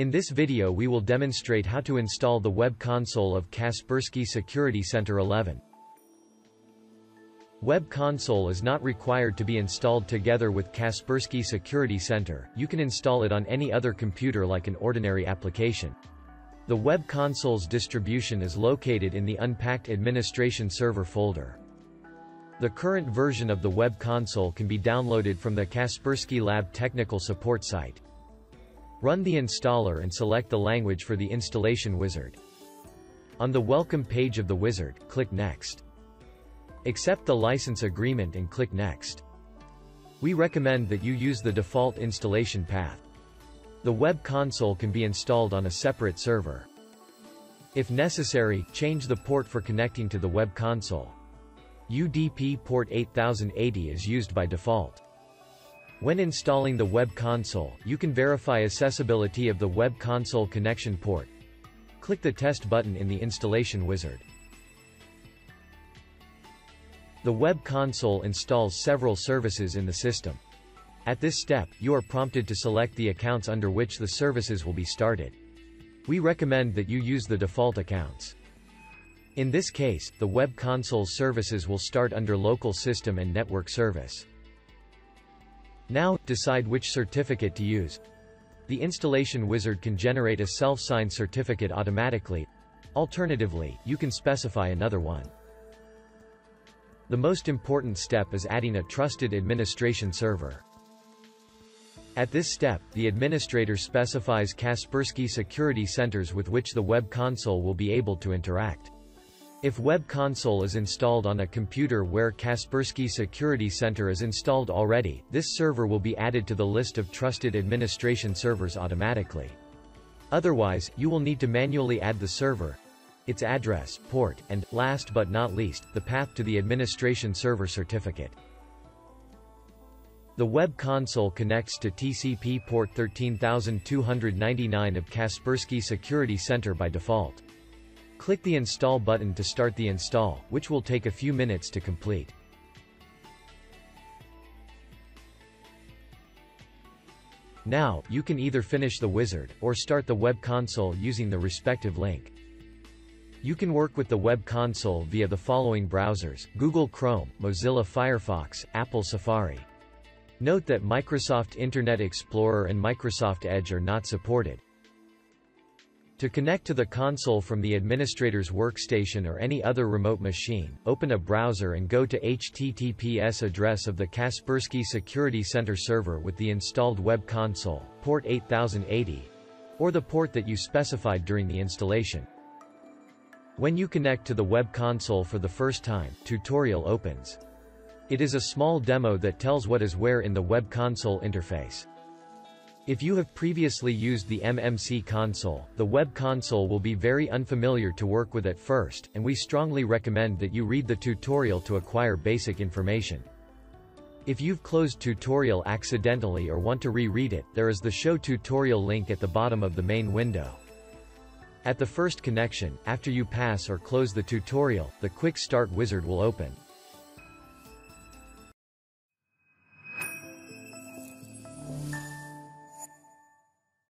In this video we will demonstrate how to install the web console of Kaspersky Security Center 11. Web console is not required to be installed together with Kaspersky Security Center, you can install it on any other computer like an ordinary application. The web console's distribution is located in the Unpacked Administration Server folder. The current version of the web console can be downloaded from the Kaspersky Lab technical support site. Run the installer and select the language for the installation wizard. On the welcome page of the wizard, click Next. Accept the license agreement and click Next. We recommend that you use the default installation path. The web console can be installed on a separate server. If necessary, change the port for connecting to the web console. UDP port 8080 is used by default. When installing the web console, you can verify accessibility of the web console connection port. Click the test button in the installation wizard. The web console installs several services in the system. At this step, you are prompted to select the accounts under which the services will be started. We recommend that you use the default accounts. In this case, the web console services will start under local system and network service. Now, decide which certificate to use. The installation wizard can generate a self-signed certificate automatically. Alternatively, you can specify another one. The most important step is adding a trusted administration server. At this step, the administrator specifies Kaspersky security centers with which the web console will be able to interact. If web console is installed on a computer where Kaspersky Security Center is installed already, this server will be added to the list of trusted administration servers automatically. Otherwise, you will need to manually add the server, its address, port, and, last but not least, the path to the administration server certificate. The web console connects to TCP port 13299 of Kaspersky Security Center by default. Click the Install button to start the install, which will take a few minutes to complete. Now, you can either finish the wizard, or start the web console using the respective link. You can work with the web console via the following browsers, Google Chrome, Mozilla Firefox, Apple Safari. Note that Microsoft Internet Explorer and Microsoft Edge are not supported. To connect to the console from the administrator's workstation or any other remote machine, open a browser and go to https address of the Kaspersky Security Center server with the installed web console, port 8080, or the port that you specified during the installation. When you connect to the web console for the first time, tutorial opens. It is a small demo that tells what is where in the web console interface. If you have previously used the MMC console, the web console will be very unfamiliar to work with at first, and we strongly recommend that you read the tutorial to acquire basic information. If you've closed tutorial accidentally or want to re-read it, there is the show tutorial link at the bottom of the main window. At the first connection, after you pass or close the tutorial, the Quick Start wizard will open.